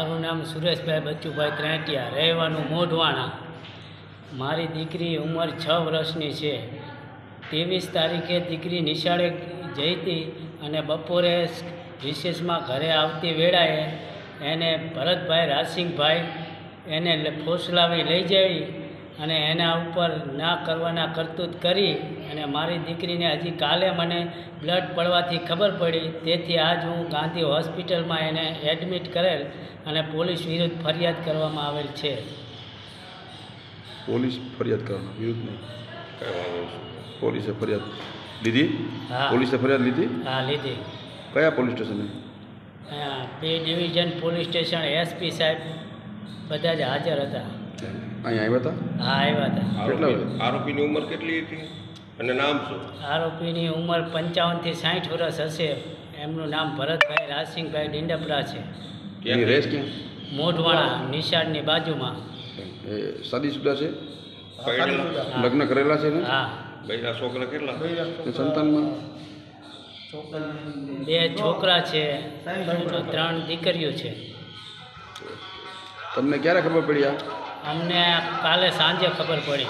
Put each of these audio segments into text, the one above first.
મારું નામ સુરેશભાઈ બચ્ચુભાઈ ત્રેટિયા, રહેવાનું મોઢવાણા. મારી દીકરી ઉંમર છ વર્ષની છે. ત્રેવીસ તારીખે દીકરી નિશાળે જઈ હતી અને બપોરે રિસેસમાં ઘરે આવતી વેળાએ એને ભરતભાઈ રાજસિંહભાઈ એને ફોસલાવી લઈ જઈ અને એના ઉપર ના કરવાના કરતૂત કરી અને મારી દીકરીને હજી કાલે મને બ્લડ પડવાથી ખબર પડી. તેથી આજ હું ગાંધી હોસ્પિટલમાં એને એડમિટ કરેલ અને પોલીસ વિરુદ્ધ ફરિયાદ કરવામાં આવેલ છે. પોલીસ ફરિયાદ કરવાનો વિરુદ્ધ નહીં. પોલીસે ફરિયાદ લીધી? હા. પોલીસે ફરિયાદ લીધી? હા લીધી. કયા પોલીસ સ્ટેશને? P division police station SP સાહેબ બધા જ હાજર હતા. અહીંયા આવ્યા હતા? હા આવ્યા હતા. કેટલા આરોપીની ઉંમર કેટલી હતી? અને નામ શું? આરોપીની ઉંમર પંચાવનથી સાઠ વર્ષ હશે. એમનું નામ ભરતભાઈ રાજસિંહભાઈ ડિંડપરા છે. એની રેસ ક્યાં? મોઢવાણા નિશાળની બાજુમાં. એ શાદીશુદા છે? લગ્ન કરેલા છે ને? હા. બૈરા છોકરા કેટલા? સંતાનમાં? બે છોકરા છે. ત્રણ દીકરીઓ છે. તમને ક્યારે ખબર પડી આ? અમને કાલે સાંજે ખબર પડી.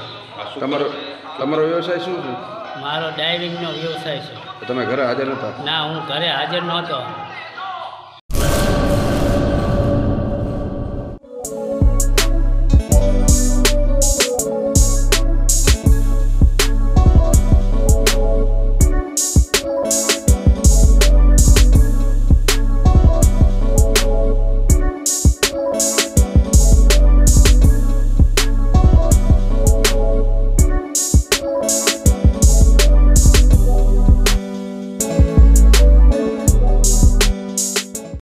તમારો તમારો વ્યવસાય શું છે? મારો ડાઇવિંગનો વ્યવસાય છે. તમે ઘરે હાજર નહોતા? ના હું ઘરે હાજર નહોતો.